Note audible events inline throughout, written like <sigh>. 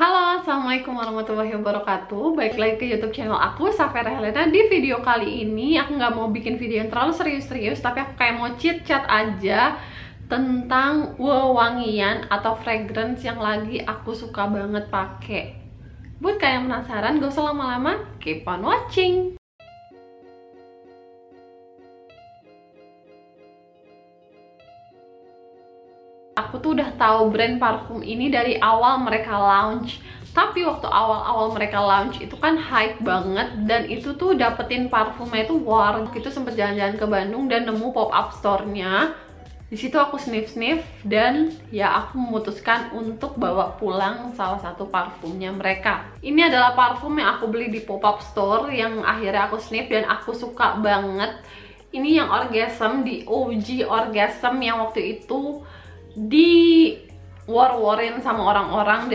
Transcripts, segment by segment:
Halo, Assalamualaikum warahmatullahi wabarakatuh. Baik lagi ke youtube channel aku, Safera Helena. Di video kali ini, aku nggak mau bikin video yang terlalu serius-serius Tapi aku kayak mau chit-chat aja Tentang wewangian atau fragrance yang lagi aku suka banget pakai. Buat kalian penasaran, gak usah lama-lama Keep on watching aku tuh udah tahu brand parfum ini dari awal mereka launch. Tapi waktu awal-awal mereka launch itu kan hype banget dan itu tuh dapetin parfumnya itu war. Itu sempet jalan-jalan ke Bandung dan nemu pop up store-nya. Di situ aku sniff sniff dan ya aku memutuskan untuk bawa pulang salah satu parfumnya mereka. Ini adalah parfum yang aku beli di pop up store yang akhirnya aku sniff dan aku suka banget. Ini yang orgasm di OG orgasm yang waktu itu di war-warin sama orang-orang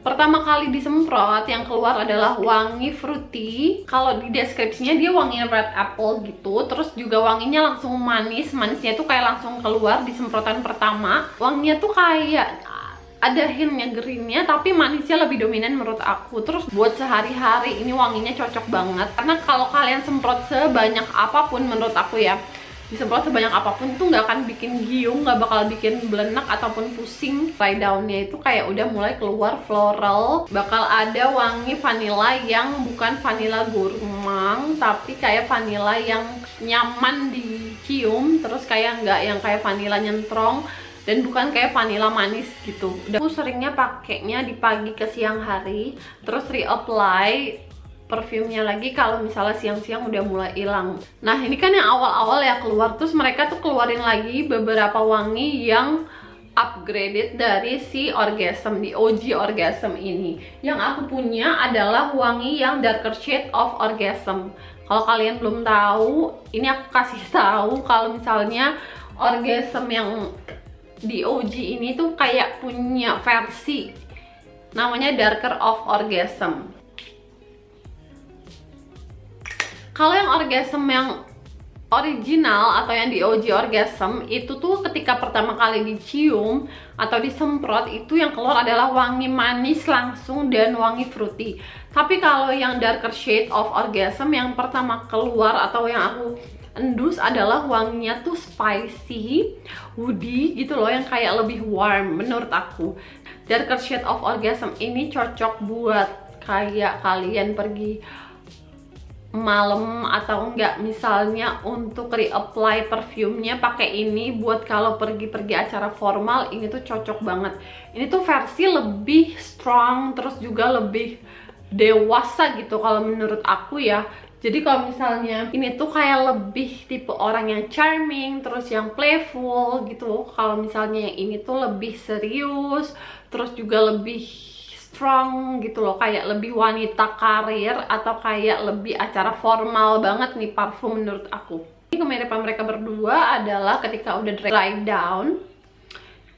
Pertama kali disemprot yang keluar adalah wangi fruity. Kalau di deskripsinya dia wangi red apple gitu. Terus juga wanginya langsung manis. Manisnya tuh kayak langsung keluar di semprotan pertama. Wanginya tuh kayak ada hintnya greennya tapi manisnya lebih dominan menurut aku terus buat sehari-hari ini wanginya cocok banget karena kalau kalian semprot sebanyak apa pun menurut aku ya disemprot sebanyak apa pun tuh nggak akan bikin giung nggak bakal bikin belenak ataupun pusing dry downnya itu kayak udah mulai keluar floral bakal ada wangi vanilla yang bukan vanilla gurmang tapi kayak vanilla yang nyaman dicium terus kayak nggak yang kayak vanilla nyentrong dan bukan kayak vanilla manis gitu. Aku seringnya pakainya di pagi ke siang hari, terus reapply perfumnya lagi kalau misalnya siang-siang udah mulai hilang. Nah ini kan yang awal-awal ya keluar. Terus mereka tuh keluarin lagi beberapa wangi yang upgraded dari si orgasm di OG orgasm ini. Yang aku punya adalah wangi yang darker shade of orgasm. Kalau kalian belum tahu ini aku kasih <laughs> tahu kalau misalnya orgasm yang di OG ini tuh kayak punya versi namanya darker of orgasm kalau yang orgasm yang original atau yang di OG orgasm itu tuh ketika pertama kali dicium atau disemprot itu yang keluar adalah wangi manis langsung dan wangi fruity. Tapi kalau yang darker shade of orgasm yang pertama keluar atau yang aku endus adalah wanginya tuh spicy, woody gitu loh yang kayak lebih warm menurut aku. Darker shade of orgasm ini cocok buat kayak kalian pergi malam atau enggak misalnya untuk reapply perfumnya pakai ini buat kalau pergi-pergi acara formal ini tuh cocok banget. Ini tuh versi lebih strong terus juga lebih dewasa gitu kalau menurut aku ya. Jadi kalau misalnya ini tuh kayak lebih tipe orang yang charming terus yang playful gitu. Kalau misalnya yang ini tuh lebih serius terus juga lebih strong gitu loh kayak lebih wanita karir atau kayak lebih acara formal banget nih parfum menurut aku. Ini kemiripan mereka berdua adalah ketika udah dry down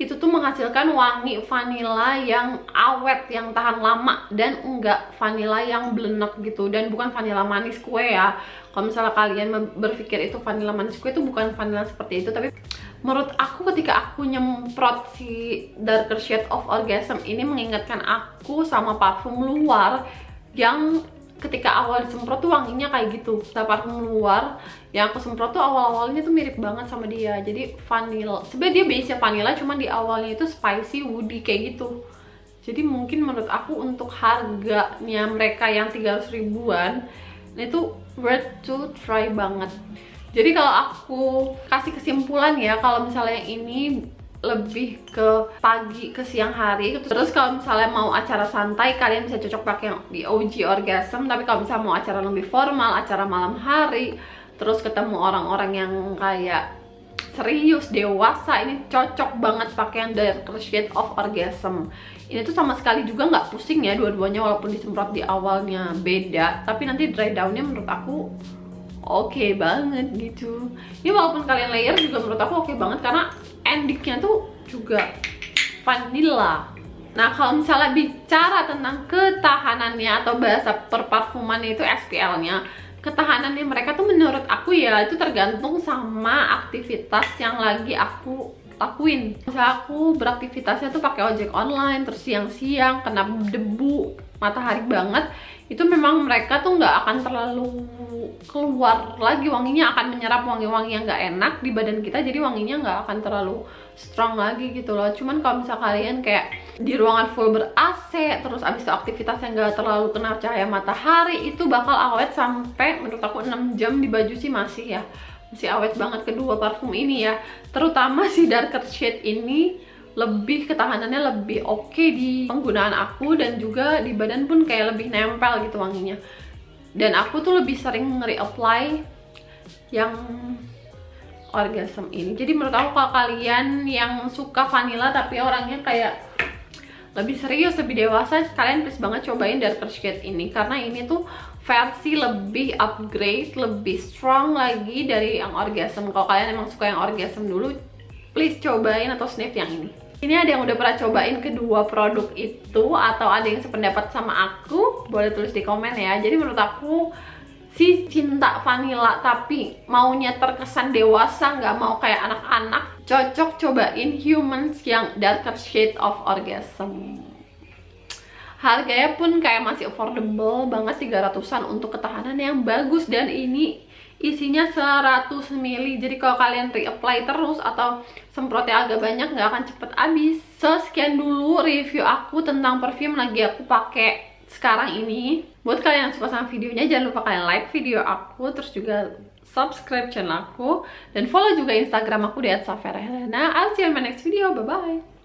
itu tuh menghasilkan wangi vanilla yang awet yang tahan lama dan enggak vanilla yang belenek gitu. Dan bukan vanilla manis kue ya. Kalau misalnya kalian berpikir itu vanilla manis kue itu bukan vanilla seperti itu tapi menurut aku ketika aku nyemprot si darker shade of orgasm ini mengingatkan aku sama parfum luar yang awal disemprot tuh wanginya kayak gitu. Nah, parfum luar yang aku semprot tuh awal-awalnya tuh mirip banget sama dia. Jadi vanilla sebenarnya dia base nya vanilla cuman di awalnya itu spicy woody kayak gitu. Jadi mungkin menurut aku untuk harganya mereka yang 300 ribuan itu worth to try banget. Jadi kalau aku kasih kesimpulan ya kalau misalnya ini lebih ke pagi ke siang hari. Terus kalau misalnya mau acara santai kalian bisa cocok pakai yang di OG orgasm. Tapi kalau misalnya mau acara lebih formal acara malam hari terus ketemu orang-orang yang kayak serius dewasa ini cocok banget pakai yang dark shade of orgasm. Ini tuh sama sekali juga nggak pusing ya dua-duanya walaupun disemprot di awalnya beda. Tapi nanti dry downnya menurut aku oke okay banget gitu. Ya walaupun kalian layer juga menurut aku oke okay banget karena endingnya tuh juga vanilla. Nah kalau misalnya bicara tentang ketahanannya atau bahasa perparfumannya itu SPL nya ketahanannya mereka tuh menurut aku ya itu tergantung sama aktivitas yang lagi aku lakuin. Misal aku beraktivitasnya tuh pakai ojek online terus siang-siang kena debu matahari banget itu memang mereka tuh nggak akan terlalu keluar lagi. Wanginya akan menyerap wangi-wangi yang nggak enak di badan kita jadi wanginya nggak akan terlalu strong lagi gitu loh. Cuman kalau misal kalian kayak di ruangan full ber AC terus abis itu aktivitas yang nggak terlalu kena cahaya matahari itu bakal awet sampai menurut aku 6 jam di baju sih masih ya masih awet banget kedua parfum ini ya. Terutama si darker shade ini lebih ketahanannya lebih oke okay di penggunaan aku dan juga di badan pun kayak lebih nempel gitu wanginya. Dan aku tuh lebih sering reapply yang orgasm ini. Jadi menurut aku kalau kalian yang suka vanilla tapi orangnya kayak lebih serius, lebih dewasa, kalian please banget cobain darker shade ini. Karena ini tuh versi lebih upgrade, lebih strong lagi dari yang orgasm. Kalau kalian emang suka yang orgasm dulu, please cobain atau sniff yang ini. Ini ada yang udah pernah cobain kedua produk itu atau ada yang sependapat sama aku, boleh tulis di komen ya. Jadi menurut aku si cinta vanilla tapi maunya terkesan dewasa nggak mau kayak anak-anak cocok cobain humans yang darker shade of orgasm harganya pun kayak masih affordable banget 300an untuk ketahanan yang bagus. Dan ini isinya 100 ml jadi kalau kalian reapply terus atau semprotnya agak banyak nggak akan cepet habis. So sekian dulu review aku tentang perfume. Lagi aku pakai sekarang ini. Buat kalian yang suka sama videonya jangan lupa kalian like video aku. Terus juga subscribe channel aku. Dan follow juga instagram aku di @saferhelena I'll see you in my next video. Bye bye